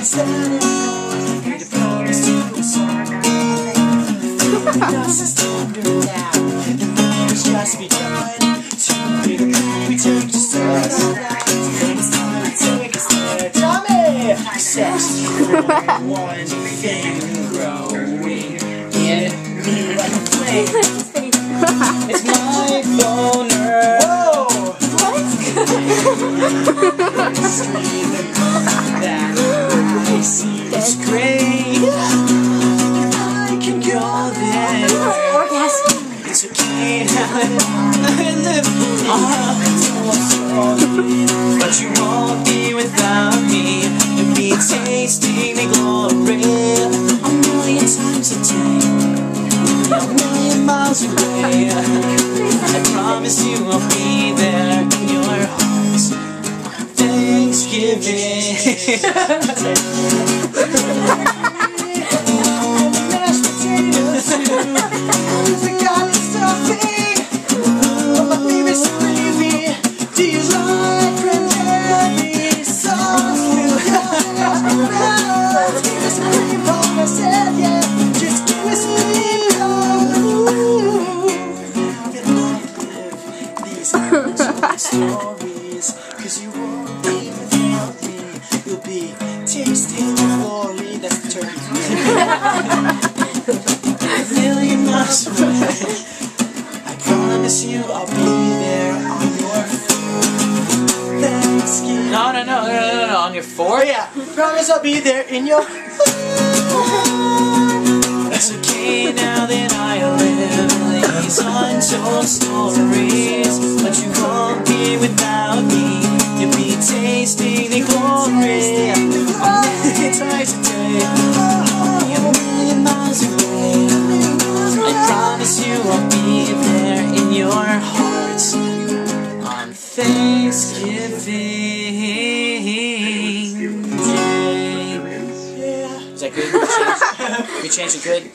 is that enough? Need to promise you a song. Us is tender now, and there's just begun. Two big we took to start. It's time take a step. Tommy! Sex, one thing growing in me like a flame. Okay now I live on But you won't be without me You'll be tasting the glory A million times a day A million miles away I promise you I'll be there in your Thanksgiving stories Cause you won't be without me You'll be tasting the glory That's the turkey a million miles away. I promise you I'll be there on your Thanksgiving. No, no, no, no, no, no, on your fourth? Oh yeah, promise I'll be there in your. Untold stories, but you won't be without me. You'll be tasting the glory. A million times a day, a million miles away. I promise you I'll be there in your hearts on Thanksgiving Day. Is that good? We changed it good?